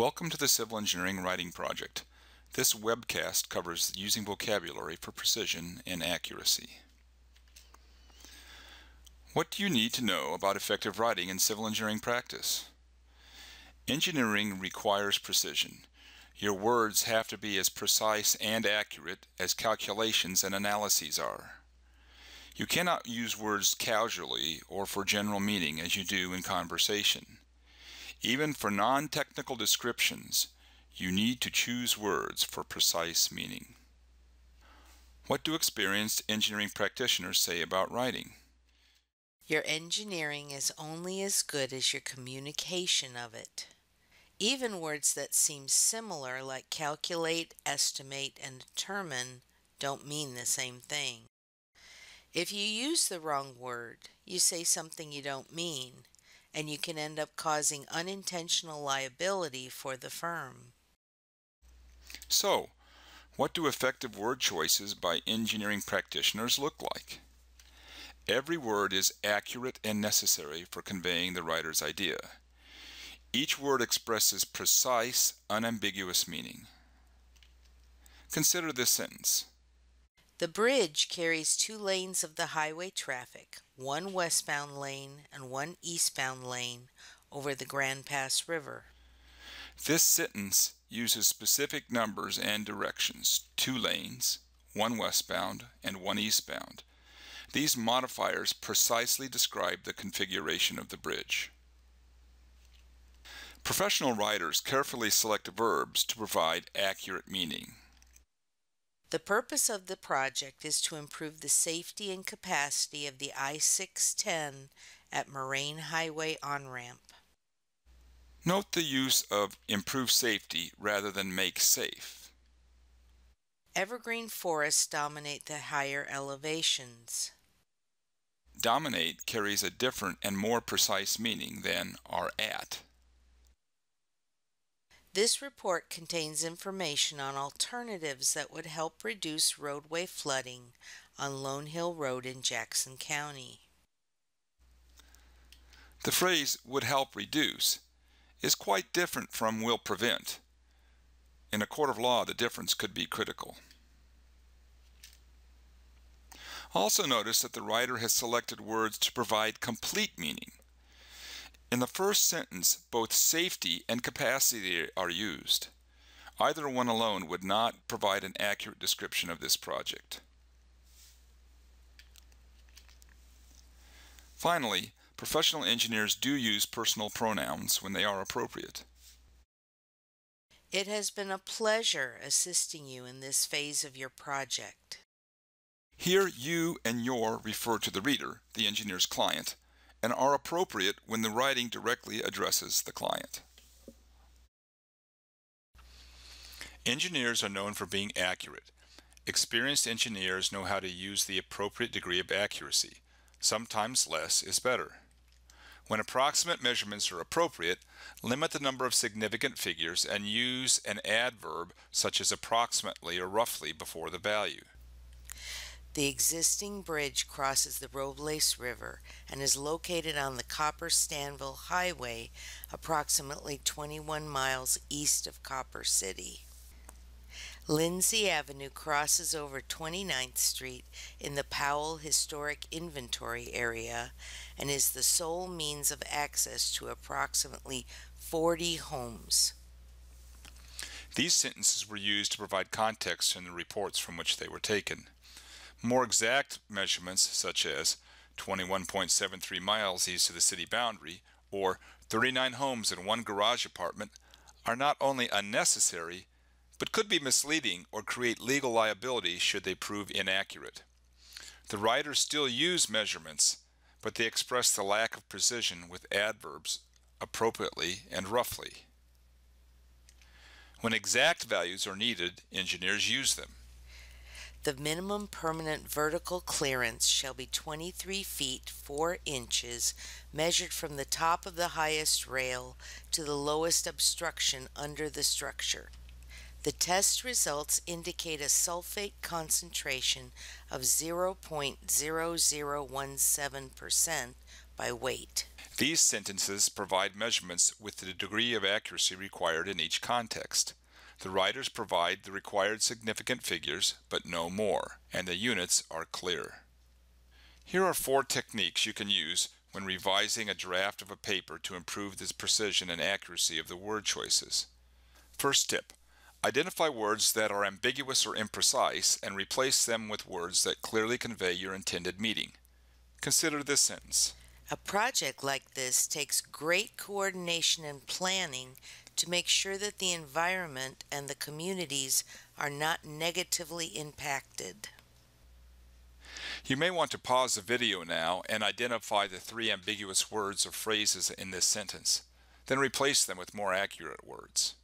Welcome to the Civil Engineering Writing Project. This webcast covers using vocabulary for precision and accuracy. What do you need to know about effective writing in civil engineering practice? Engineering requires precision. Your words have to be as precise and accurate as calculations and analyses are. You cannot use words casually or for general meaning as you do in conversation. Even for non-technical descriptions, you need to choose words for precise meaning. What do experienced engineering practitioners say about writing? Your engineering is only as good as your communication of it. Even words that seem similar, like calculate, estimate, and determine, don't mean the same thing. If you use the wrong word, you say something you don't mean, and you can end up causing unintentional liability for the firm. So, what do effective word choices by engineering practitioners look like? Every word is accurate and necessary for conveying the writer's idea. Each word expresses precise, unambiguous meaning. Consider this sentence. The bridge carries two lanes of the highway traffic, one westbound lane and one eastbound lane over the Grand Pass River. This sentence uses specific numbers and directions, two lanes, one westbound and one eastbound. These modifiers precisely describe the configuration of the bridge. Professional writers carefully select verbs to provide accurate meaning. The purpose of the project is to improve the safety and capacity of the I-610 at Moraine Highway on-ramp. Note the use of improve safety rather than make safe. Evergreen forests dominate the higher elevations. Dominate carries a different and more precise meaning than are at. This report contains information on alternatives that would help reduce roadway flooding on Lone Hill Road in Jackson County. The phrase would help reduce is quite different from will prevent. In a court of law, the difference could be critical. Also notice that the writer has selected words to provide complete meaning. In the first sentence, both safety and capacity are used. Either one alone would not provide an accurate description of this project. Finally, professional engineers do use personal pronouns when they are appropriate. It has been a pleasure assisting you in this phase of your project. Here, you and your refer to the reader, the engineer's client, and are appropriate when the writing directly addresses the client. Engineers are known for being accurate. Experienced engineers know how to use the appropriate degree of accuracy. Sometimes less is better. When approximate measurements are appropriate, limit the number of significant figures and use an adverb such as approximately or roughly before the value. The existing bridge crosses the Robles River and is located on the Copper Stanville Highway, approximately 21 miles east of Copper City. Lindsay Avenue crosses over 29th Street in the Powell Historic Inventory area and is the sole means of access to approximately 40 homes. These sentences were used to provide context in the reports from which they were taken. More exact measurements, such as 21.73 miles east of the city boundary or 39 homes in one garage apartment, are not only unnecessary, but could be misleading or create legal liability should they prove inaccurate. The writers still use measurements, but they express the lack of precision with adverbs appropriately and roughly. When exact values are needed, engineers use them. The minimum permanent vertical clearance shall be 23 feet 4 inches measured from the top of the highest rail to the lowest obstruction under the structure. The test results indicate a sulfate concentration of 0.0017% by weight. These sentences provide measurements with the degree of accuracy required in each context. The writers provide the required significant figures, but no more, and the units are clear. Here are four techniques you can use when revising a draft of a paper to improve the precision and accuracy of the word choices. First tip, identify words that are ambiguous or imprecise and replace them with words that clearly convey your intended meaning. Consider this sentence. A project like this takes great coordination and planning to make sure that the environment and the communities are not negatively impacted. You may want to pause the video now and identify the three ambiguous words or phrases in this sentence, then replace them with more accurate words.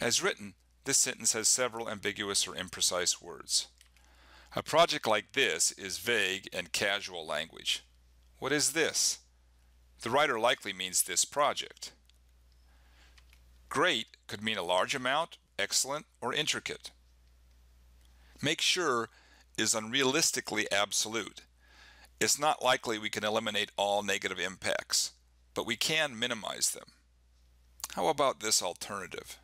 As written, this sentence has several ambiguous or imprecise words. A project like this is vague and casual language. What is this? The writer likely means this project. Great could mean a large amount, excellent, or intricate. Make sure is unrealistically absolute. It's not likely we can eliminate all negative impacts, but we can minimize them. How about this alternative?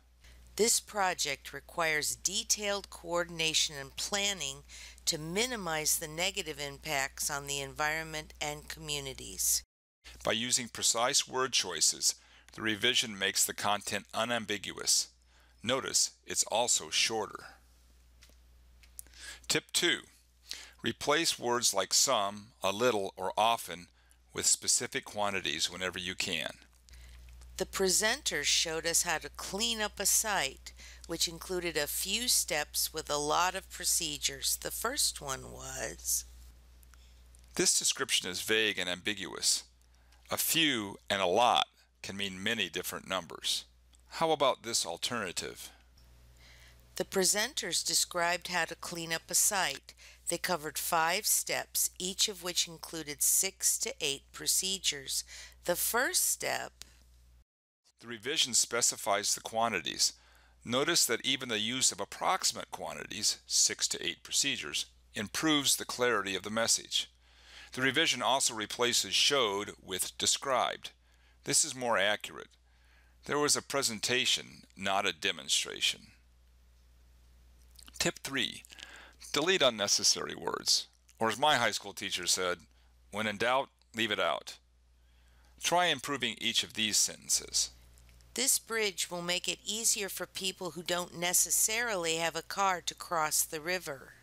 This project requires detailed coordination and planning to minimize the negative impacts on the environment and communities. By using precise word choices, the revision makes the content unambiguous. Notice it's also shorter. Tip 2. Replace words like some, a little, or often with specific quantities whenever you can. The presenters showed us how to clean up a site, which included a few steps with a lot of procedures. The first one was This description is vague and ambiguous. A few and a lot can mean many different numbers. How about this alternative? The presenters described how to clean up a site. They covered five steps, each of which included six to eight procedures. The first step The revision specifies the quantities. Notice that even the use of approximate quantities, six to eight procedures, improves the clarity of the message. The revision also replaces showed with described. This is more accurate. There was a presentation, not a demonstration. Tip 3. Delete unnecessary words. Or as my high school teacher said, when in doubt, leave it out. Try improving each of these sentences. This bridge will make it easier for people who don't necessarily have a car to cross the river.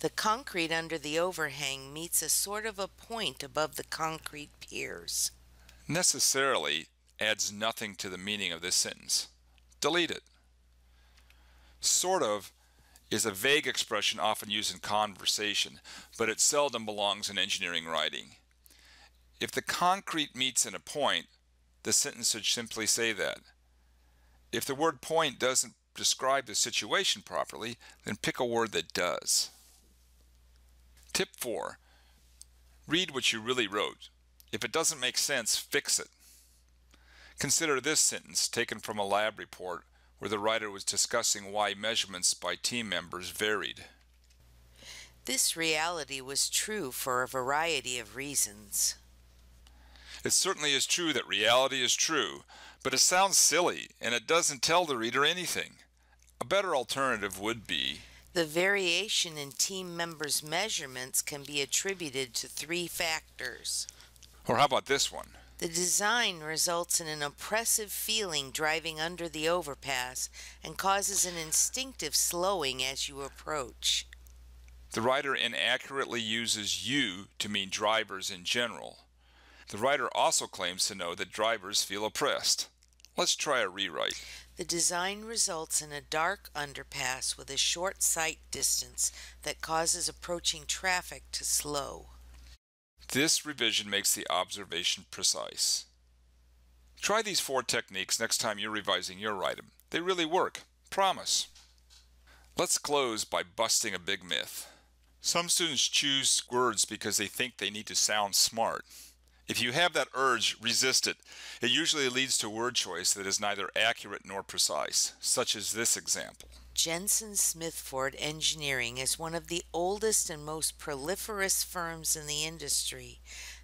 The concrete under the overhang meets a sort of a point above the concrete piers. Necessarily adds nothing to the meaning of this sentence. Delete it. Sort of is a vague expression often used in conversation, but it seldom belongs in engineering writing. If the concrete meets in a point, the sentence should simply say that. If the word point doesn't describe the situation properly, then pick a word that does. Tip 4. Read what you really wrote. If it doesn't make sense, fix it. Consider this sentence taken from a lab report where the writer was discussing why measurements by team members varied. This reality was true for a variety of reasons. It certainly is true that reality is true, but it sounds silly and it doesn't tell the reader anything. A better alternative would be The variation in team members' measurements can be attributed to three factors. Or how about this one? The design results in an oppressive feeling driving under the overpass and causes an instinctive slowing as you approach. The writer inaccurately uses you to mean drivers in general. The writer also claims to know that drivers feel oppressed. Let's try a rewrite. The design results in a dark underpass with a short sight distance that causes approaching traffic to slow. This revision makes the observation precise. Try these four techniques next time you're revising your item. They really work. Promise. Let's close by busting a big myth. Some students choose words because they think they need to sound smart. If you have that urge, resist it. It usually leads to word choice that is neither accurate nor precise, such as this example. Jensen Smithford Engineering is one of the oldest and most proliferous firms in the industry.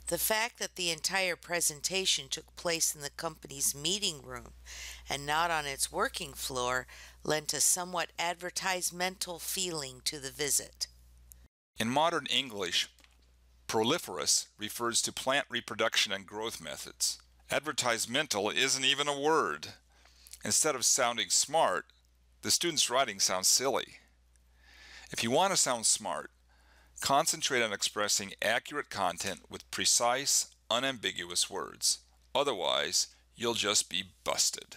The fact that the entire presentation took place in the company's meeting room and not on its working floor lent a somewhat advertisemental feeling to the visit. In modern English, proliferous refers to plant reproduction and growth methods. Advertisemental isn't even a word. Instead of sounding smart, the student's writing sounds silly. If you want to sound smart, concentrate on expressing accurate content with precise, unambiguous words. Otherwise, you'll just be busted.